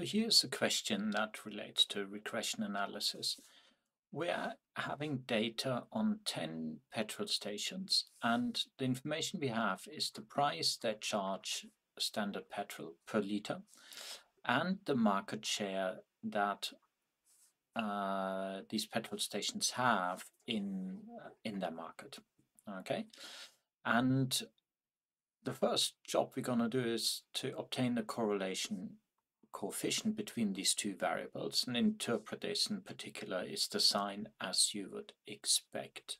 So here's a question that relates to regression analysis. We're having data on 10 petrol stations and the information we have is the price they charge standard petrol per liter and the market share that uh, these petrol stations have in in their market. Okay, and the first job we're going to do is to obtain the correlation coefficient between these two variables and interpret this in particular is the sign as you would expect.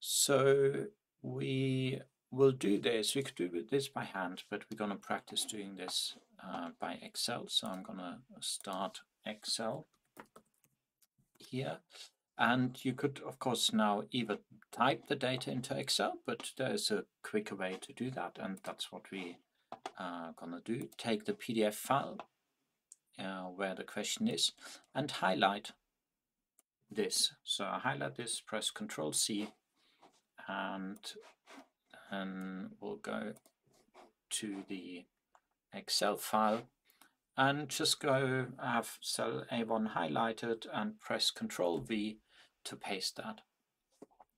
So we will do this. We could do this by hand, but we're going to practice doing this uh, by Excel. So I'm going to start Excel here. And you could, of course, now either type the data into Excel, but there's a quicker way to do that, and that's what we going to do. Take the PDF file uh, where the question is and highlight this. So I highlight this, press Control C, and and we'll go to the Excel file and just go have cell A1 highlighted and press Control V to paste that.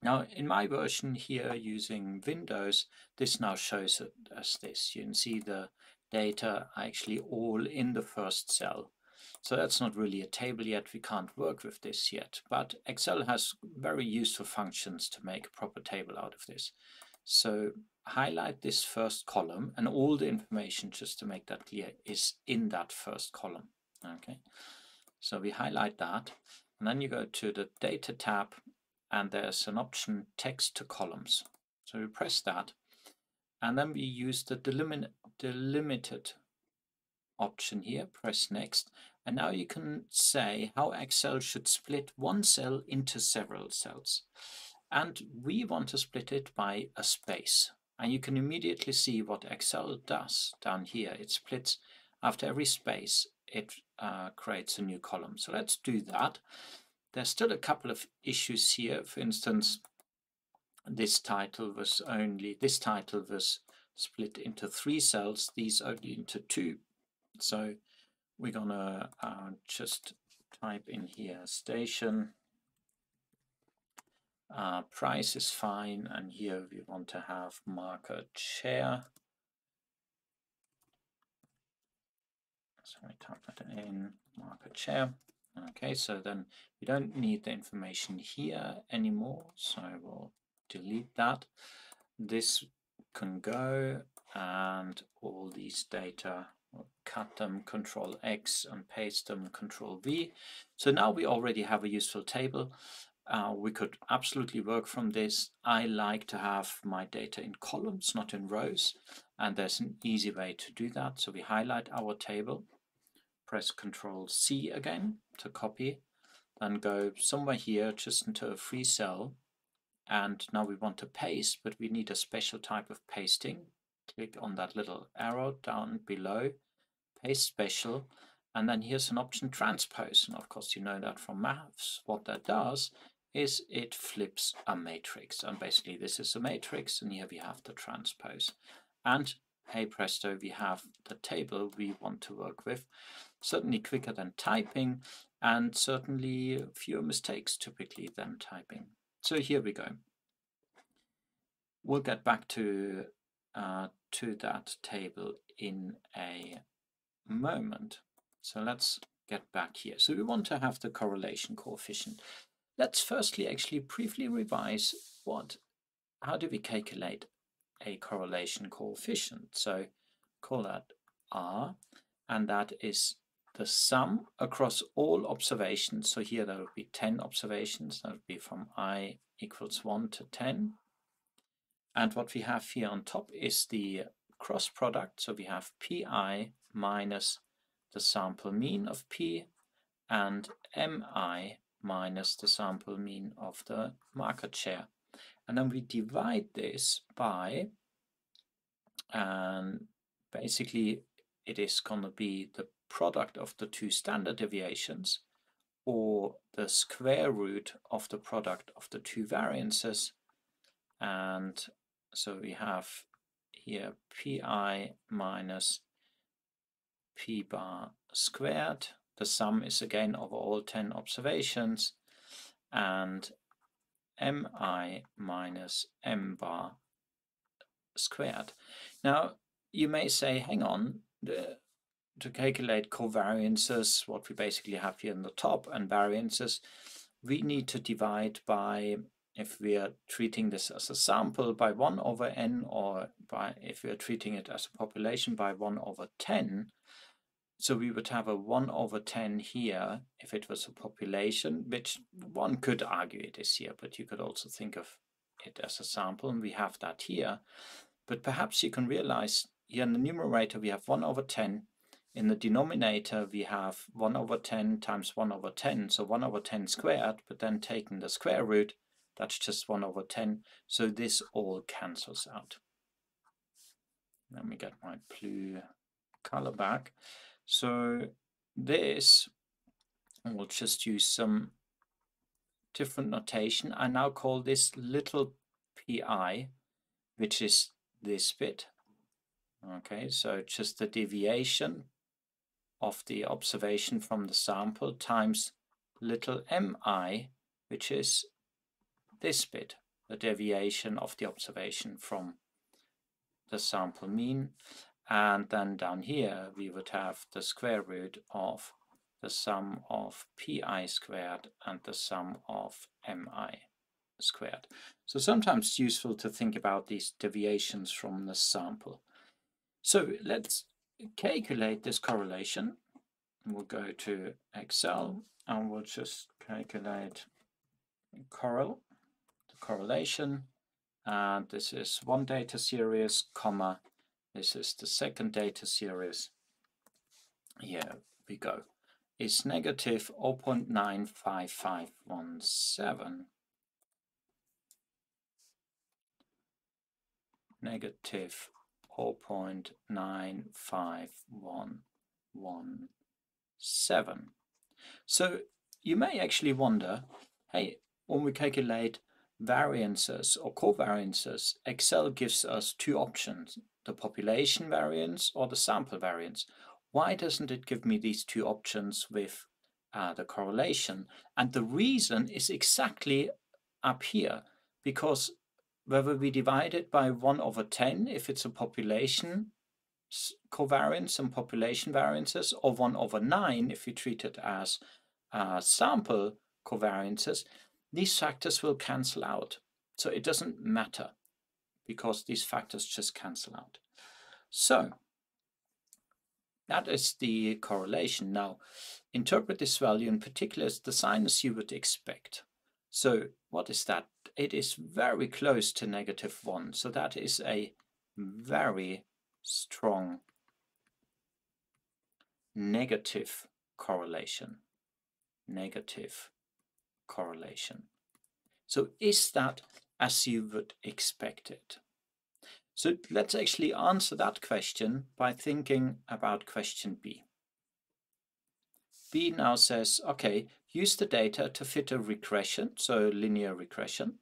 Now in my version here using Windows, this now shows it as this. You can see the data actually all in the first cell. So that's not really a table yet, we can't work with this yet, but Excel has very useful functions to make a proper table out of this. So highlight this first column and all the information, just to make that clear, is in that first column. Okay, so we highlight that and then you go to the data tab and there's an option text to columns. So we press that and then we use the delimit delimited option here, press next, and now you can say how Excel should split one cell into several cells. And we want to split it by a space. And you can immediately see what Excel does down here. It splits after every space, it uh, creates a new column. So let's do that. There's still a couple of issues here. For instance, this title was only, this title was split into three cells, these only into two. So we're gonna uh, just type in here station uh, price is fine, and here we want to have market share. So we type that in market share. Okay, so then we don't need the information here anymore, so we'll delete that. This can go, and all these data we'll cut them control X and paste them control V. So now we already have a useful table uh, we could absolutely work from this. I like to have my data in columns, not in rows, and there's an easy way to do that. So we highlight our table, press Control C again to copy, then go somewhere here just into a free cell, and now we want to paste, but we need a special type of pasting. Click on that little arrow down below, paste special, and then here's an option transpose. And of course, you know that from maths. What that does is it flips a matrix. And basically this is a matrix and here we have the transpose. And hey presto, we have the table we want to work with. Certainly quicker than typing and certainly fewer mistakes typically than typing. So here we go. We'll get back to, uh, to that table in a moment. So let's get back here. So we want to have the correlation coefficient. Let's firstly actually briefly revise what, how do we calculate a correlation coefficient? So call that R, and that is the sum across all observations. So here there would be 10 observations, that would be from i equals 1 to 10. And what we have here on top is the cross product. So we have pi minus the sample mean of p and mi minus the sample mean of the market share. And then we divide this by, and basically it is going to be the product of the two standard deviations or the square root of the product of the two variances. And so we have here pi minus p bar squared. The sum is again over all 10 observations and mi minus m bar squared. Now you may say, hang on, the, to calculate covariances, what we basically have here in the top, and variances, we need to divide by, if we are treating this as a sample, by 1 over n, or by if we are treating it as a population by 1 over 10. So we would have a 1 over 10 here if it was a population, which one could argue it is here, but you could also think of it as a sample, and we have that here. But perhaps you can realize here in the numerator we have 1 over 10 in the denominator, we have 1 over 10 times 1 over 10, so 1 over 10 squared, but then taking the square root, that's just 1 over 10. So this all cancels out. Let me get my blue color back. So this, we'll just use some different notation. I now call this little pi, which is this bit. Okay, so just the deviation of the observation from the sample times little mi, which is this bit, the deviation of the observation from the sample mean. And then down here, we would have the square root of the sum of pi squared and the sum of mi squared. So sometimes useful to think about these deviations from the sample. So let's calculate this correlation. We'll go to Excel and we'll just calculate correl, the correlation. And this is one data series, comma, this is the second data series. Here we go. It's negative 0.95517. Negative 0.95117. So you may actually wonder, hey, when we calculate variances or covariances, Excel gives us two options, the population variance or the sample variance. Why doesn't it give me these two options with uh, the correlation? And the reason is exactly up here, because whether we divide it by 1 over 10 if it's a population covariance and population variances, or 1 over 9 if we treat it as uh, sample covariances, these factors will cancel out. So it doesn't matter because these factors just cancel out. So that is the correlation. Now, interpret this value in particular as the sign as you would expect. So what is that? It is very close to negative 1. So that is a very strong negative correlation. Negative correlation. So is that as you would expect it? So let's actually answer that question by thinking about question B. B now says, okay, use the data to fit a regression, so linear regression.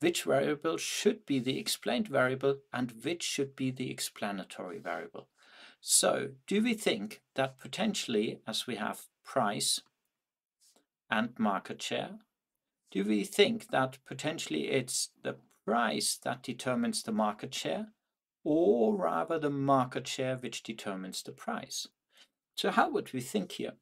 Which variable should be the explained variable and which should be the explanatory variable? So do we think that potentially, as we have price and market share, do we think that potentially it's the price that determines the market share or rather the market share which determines the price? So how would we think here?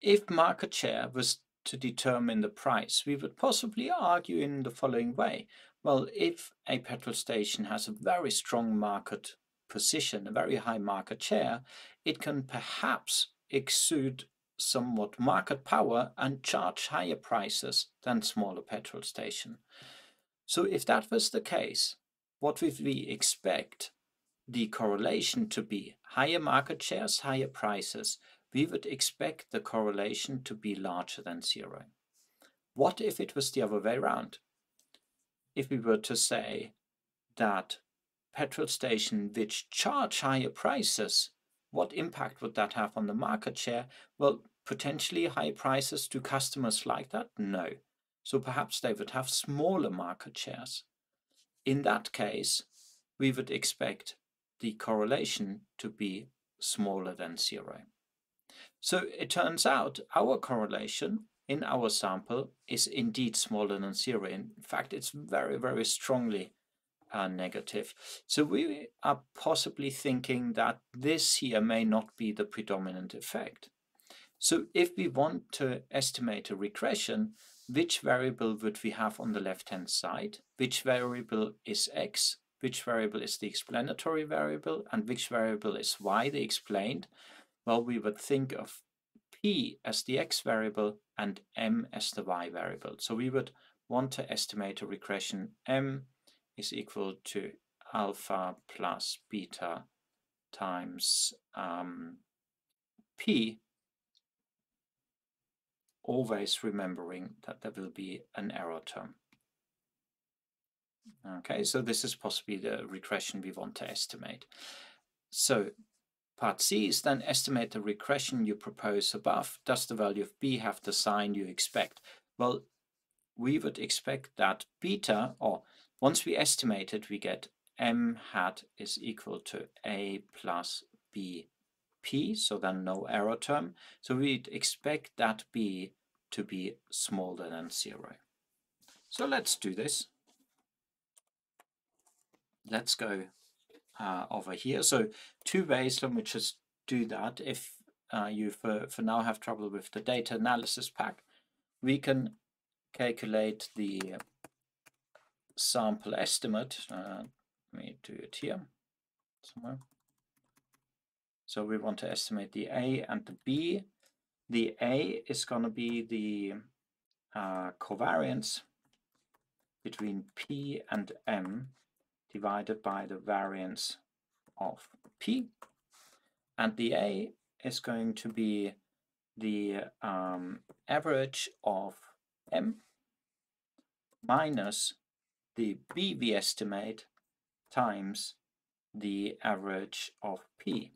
If market share was to determine the price, we would possibly argue in the following way. Well, if a petrol station has a very strong market position, a very high market share, it can perhaps exude somewhat market power and charge higher prices than smaller petrol station. So if that was the case, what would we expect the correlation to be? Higher market shares, higher prices we would expect the correlation to be larger than zero. What if it was the other way around? If we were to say that petrol stations which charge higher prices, what impact would that have on the market share? Well, potentially high prices. Do customers like that? No. So perhaps they would have smaller market shares. In that case, we would expect the correlation to be smaller than zero. So it turns out our correlation in our sample is indeed smaller than zero. In fact, it's very, very strongly uh, negative. So we are possibly thinking that this here may not be the predominant effect. So if we want to estimate a regression, which variable would we have on the left-hand side? Which variable is x? Which variable is the explanatory variable? And which variable is y, the explained? Well, we would think of p as the x variable and m as the y variable. So we would want to estimate a regression m is equal to alpha plus beta times um, p, always remembering that there will be an error term. Okay, so this is possibly the regression we want to estimate. So part C is then estimate the regression you propose above. Does the value of b have the sign you expect? Well, we would expect that beta, or once we estimate it, we get m hat is equal to a plus b p, so then no error term. So we'd expect that b to be smaller than zero. So let's do this. Let's go uh, over here. So two ways, let me just do that. If uh, you for, for now have trouble with the data analysis pack, we can calculate the sample estimate. Uh, let me do it here somewhere. So we want to estimate the A and the B. The A is going to be the uh, covariance between P and M divided by the variance of P. And the A is going to be the um, average of M minus the BV estimate times the average of P.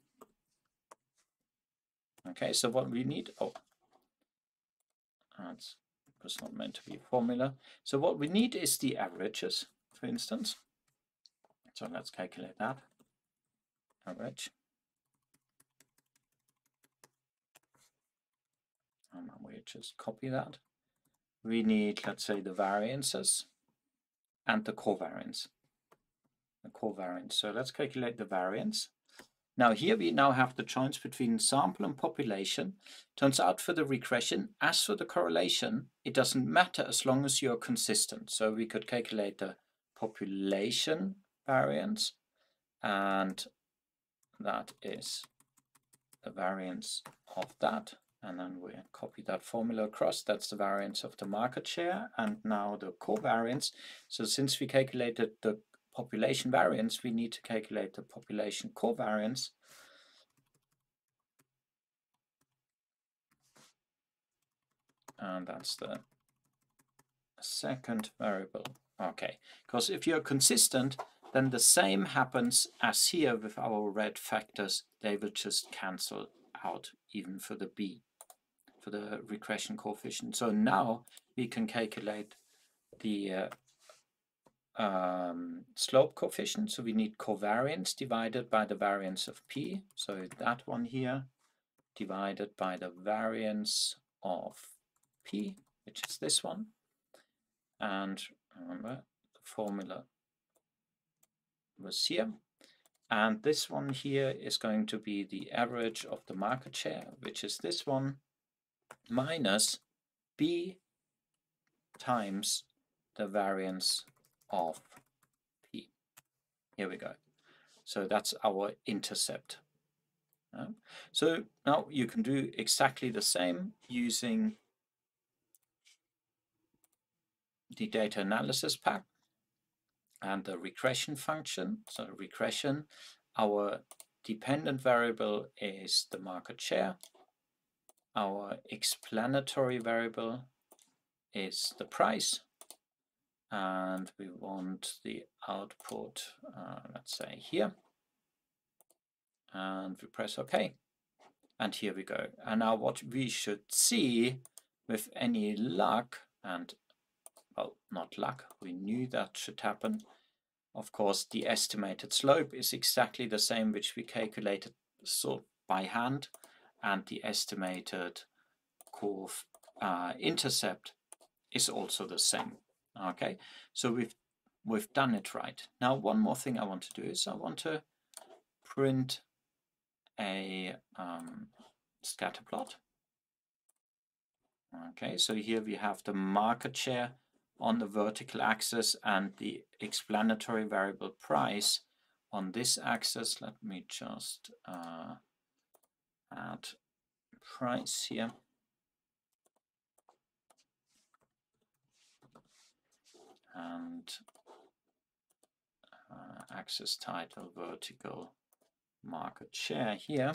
Okay, so what we need, oh, that's was not meant to be a formula. So what we need is the averages, for instance. So let's calculate that. Average. And we just copy that. We need, let's say, the variances and the covariance. The covariance. So let's calculate the variance. Now here we now have the choice between sample and population. Turns out for the regression, as for the correlation, it doesn't matter as long as you're consistent. So we could calculate the population variance and that is the variance of that and then we copy that formula across. That's the variance of the market share and now the covariance. So since we calculated the population variance, we need to calculate the population covariance. And that's the second variable. Okay, because if you're consistent, then the same happens as here with our red factors. They will just cancel out even for the B for the regression coefficient. So now we can calculate the uh, um, slope coefficient. So we need covariance divided by the variance of p. So that one here divided by the variance of p, which is this one. And remember, the formula was here. And this one here is going to be the average of the market share, which is this one, minus b times the variance of p. Here we go. So that's our intercept. So now you can do exactly the same using the data analysis pack and the regression function. So regression, our dependent variable is the market share our explanatory variable is the price and we want the output uh, let's say here. And we press OK and here we go. And now what we should see with any luck and well not luck we knew that should happen. Of course, the estimated slope is exactly the same which we calculated so by hand, and the estimated curve uh, intercept is also the same. Okay, so we've we've done it right. Now, one more thing I want to do is I want to print a um, scatter plot. Okay, so here we have the market share on the vertical axis and the explanatory variable price on this axis. Let me just uh, add price here. And uh, axis title vertical market share here.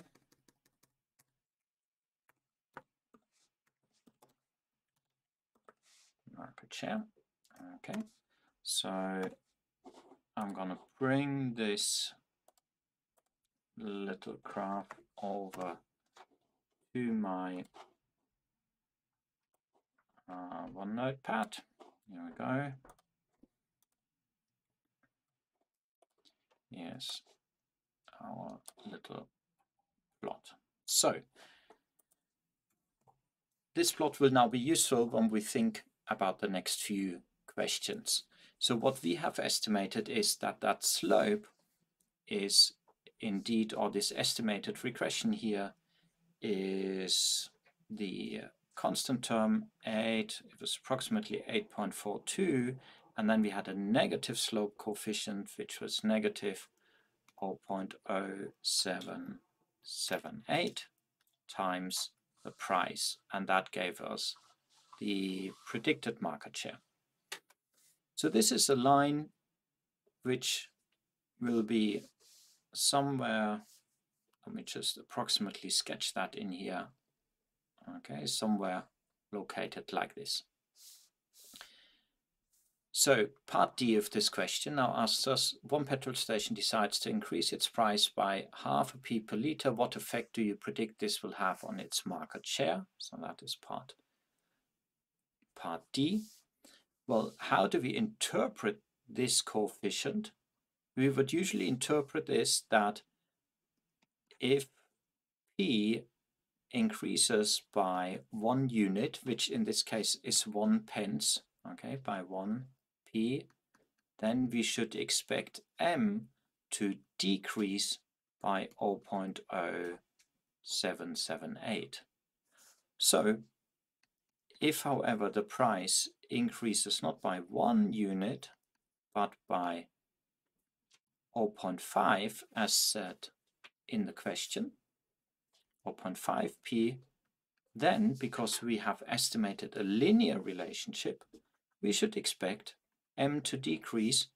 Market share. Okay, so I'm gonna bring this little graph over to my uh, OneNote pad. Here we go. Yes, our little plot. So this plot will now be useful when we think about the next few questions. So what we have estimated is that that slope is indeed, or this estimated regression here is the constant term 8, it was approximately 8.42, and then we had a negative slope coefficient, which was negative 0.0778 times the price, and that gave us the predicted market share. So this is a line which will be somewhere, let me just approximately sketch that in here, okay, somewhere located like this. So part D of this question now asks us, one petrol station decides to increase its price by half a p per liter. What effect do you predict this will have on its market share? So that is part, part D. Well, how do we interpret this coefficient? We would usually interpret this that if P increases by one unit, which in this case is one pence, okay, by one P, then we should expect M to decrease by 0.0778. So if, however, the price increases not by one unit, but by 0.5 as said in the question, 0.5p, then because we have estimated a linear relationship, we should expect m to decrease.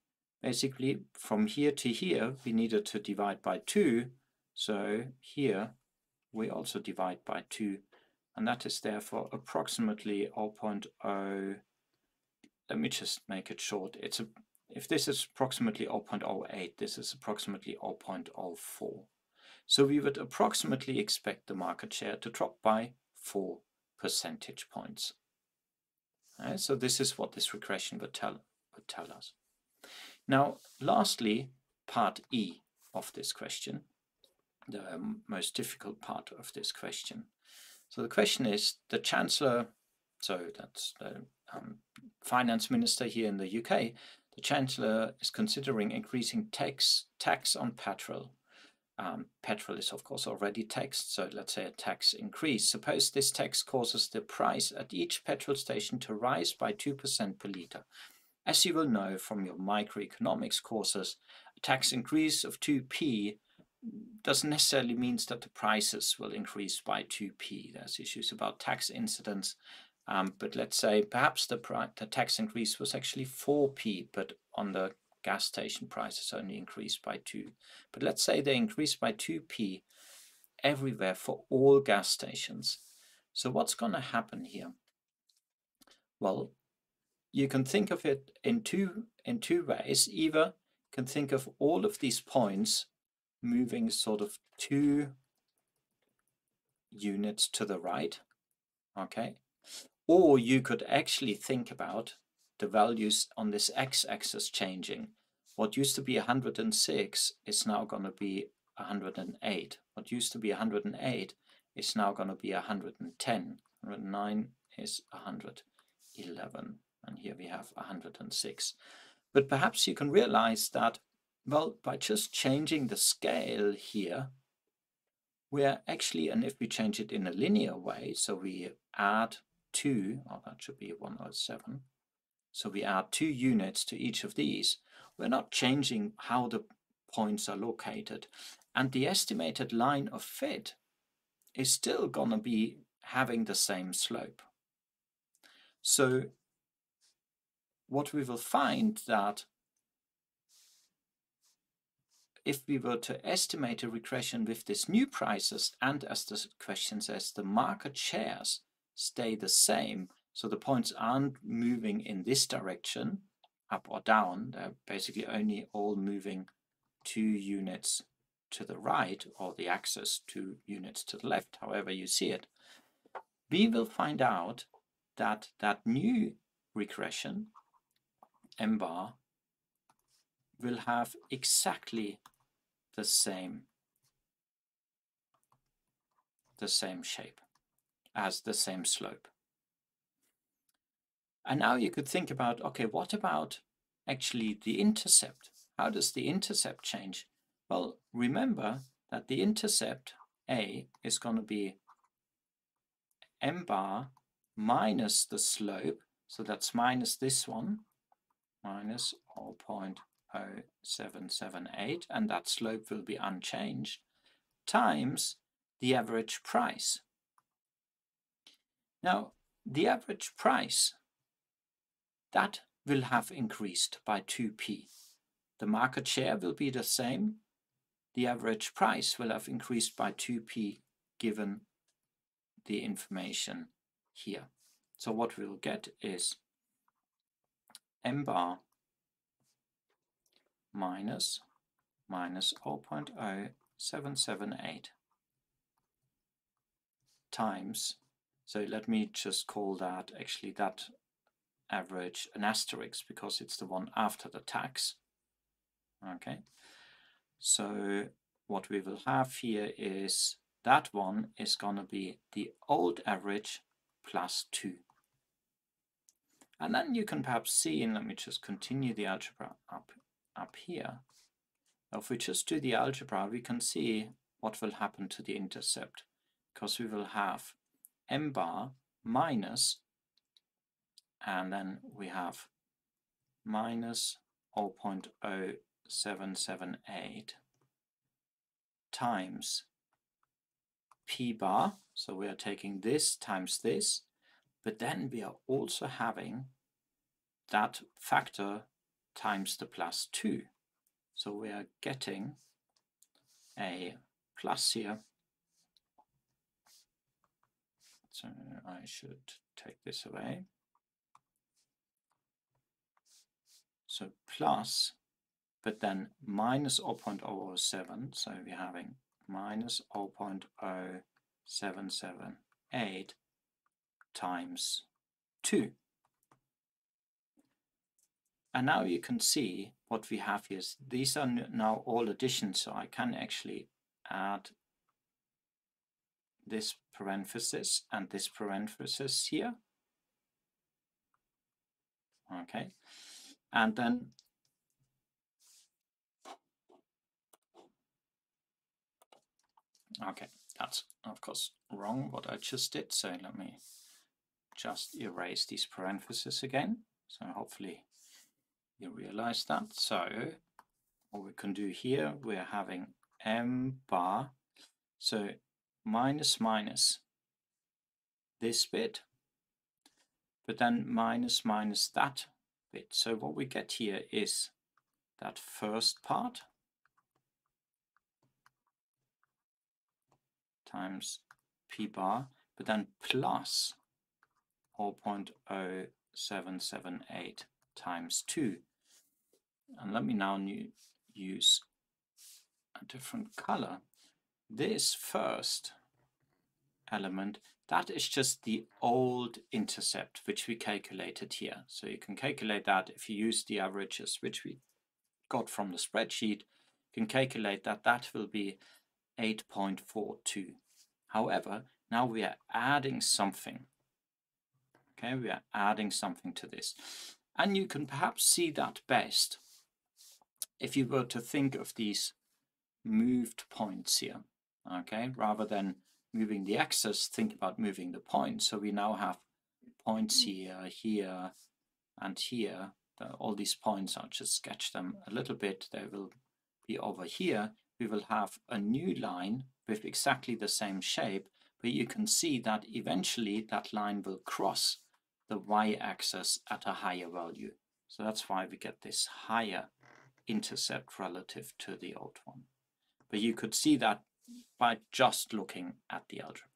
Basically, from here to here, we needed to divide by 2, so here we also divide by 2 and that is therefore approximately 0.0 let me just make it short. It's a if this is approximately 0.08 this is approximately 0.04 so we would approximately expect the market share to drop by 4 percentage points. Right, so this is what this regression would tell would tell us. Now lastly part E of this question the most difficult part of this question. So the question is, the Chancellor, so that's the um, finance minister here in the UK, the Chancellor is considering increasing tax, tax on petrol. Um, petrol is of course already taxed, so let's say a tax increase. Suppose this tax causes the price at each petrol station to rise by 2% per litre. As you will know from your microeconomics courses, a tax increase of 2p doesn't necessarily means that the prices will increase by 2p. There's issues about tax incidence, um, but let's say perhaps the, the tax increase was actually 4p, but on the gas station prices only increased by 2. But let's say they increased by 2p everywhere for all gas stations. So what's going to happen here? Well, you can think of it in two in two ways. Either can think of all of these points moving sort of two units to the right, okay? Or you could actually think about the values on this x-axis changing. what used to be 106 is now going to be 108. What used to be 108 is now going to be 110. 109 is 111 and here we have 106. But perhaps you can realize that, well, by just changing the scale here, we're actually, and if we change it in a linear way, so we add two, oh, that should be 107, so we add two units to each of these, we're not changing how the points are located. And the estimated line of fit is still going to be having the same slope. So what we will find that if we were to estimate a regression with these new prices and as the question says the market shares stay the same so the points aren't moving in this direction up or down they're basically only all moving two units to the right or the axis two units to the left however you see it we will find out that that new regression m bar will have exactly the same the same shape as the same slope. And now you could think about, okay, what about actually the intercept? How does the intercept change? Well, remember that the intercept A is going to be m bar minus the slope, so that's minus this one, minus 0.0778, and that slope will be unchanged, times the average price. Now, the average price, that will have increased by 2p. The market share will be the same. The average price will have increased by 2p given the information here. So what we'll get is m bar minus minus 0.0778 times, so let me just call that actually that average an asterisk because it's the one after the tax. Okay, so what we will have here is that one is going to be the old average plus 2. And then you can perhaps see, and let me just continue the algebra up, up here. If we just do the algebra, we can see what will happen to the intercept, because we will have m bar minus, and then we have minus 0.0778 times p bar, so we are taking this times this, but then we are also having that factor times the plus 2. So we are getting a plus here. So I should take this away. So plus, but then minus 0.007, so we're having minus 0.0778 times 2. And now you can see what we have here. These are now all additions, so I can actually add this parenthesis and this parenthesis here. Okay, and then Okay, that's of course wrong what I just did, so let me just erase these parentheses again. So hopefully you realize that. So what we can do here, we're having m bar, so minus minus this bit, but then minus minus that bit. So what we get here is that first part times p bar, but then plus 0.0778 times 2. And let me now use a different color. This first element, that is just the old intercept, which we calculated here. So you can calculate that if you use the averages, which we got from the spreadsheet, you can calculate that that will be 8.42. However, now we are adding something. Okay, we are adding something to this. And you can perhaps see that best if you were to think of these moved points here. Okay, rather than moving the axis, think about moving the point. So we now have points mm. here, here, and here. The, all these points, I'll just sketch them a little bit. They will be over here. We will have a new line with exactly the same shape, but you can see that eventually that line will cross the y-axis at a higher value. So that's why we get this higher intercept relative to the old one. But you could see that by just looking at the algebra.